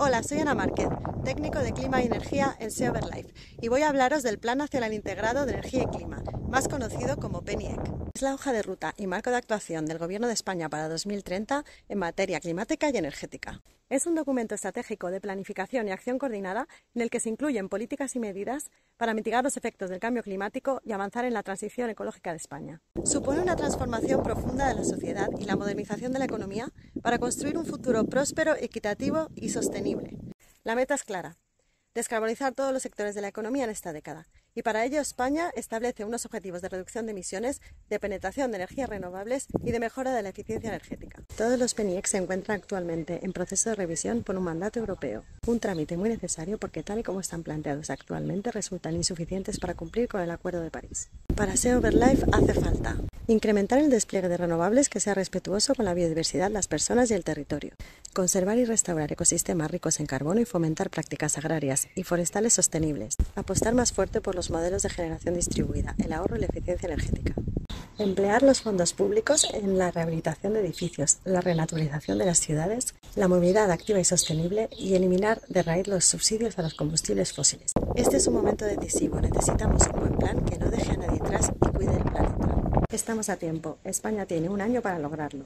Hola, soy Ana Márquez, técnico de Clima y Energía en Seoverlife y voy a hablaros del Plan Nacional Integrado de Energía y Clima, más conocido como PENIEC. Es la hoja de ruta y marco de actuación del Gobierno de España para 2030 en materia climática y energética. Es un documento estratégico de planificación y acción coordinada en el que se incluyen políticas y medidas para mitigar los efectos del cambio climático y avanzar en la transición ecológica de España. Supone una transformación profunda de la sociedad y la modernización de la economía para construir un futuro próspero, equitativo y sostenible. La meta es clara, descarbonizar todos los sectores de la economía en esta década. Y para ello España establece unos objetivos de reducción de emisiones, de penetración de energías renovables y de mejora de la eficiencia energética. Todos los PENIEC se encuentran actualmente en proceso de revisión por un mandato europeo, un trámite muy necesario porque tal y como están planteados actualmente resultan insuficientes para cumplir con el Acuerdo de París. Para SEO Overlife hace falta Incrementar el despliegue de renovables que sea respetuoso con la biodiversidad, las personas y el territorio. Conservar y restaurar ecosistemas ricos en carbono y fomentar prácticas agrarias y forestales sostenibles. Apostar más fuerte por los modelos de generación distribuida, el ahorro y la eficiencia energética. Emplear los fondos públicos en la rehabilitación de edificios, la renaturalización de las ciudades, la movilidad activa y sostenible y eliminar de raíz los subsidios a los combustibles fósiles. Este es un momento decisivo. Necesitamos un buen plan que no deje a nadie atrás y cuide el planeta. Estamos a tiempo. España tiene un año para lograrlo.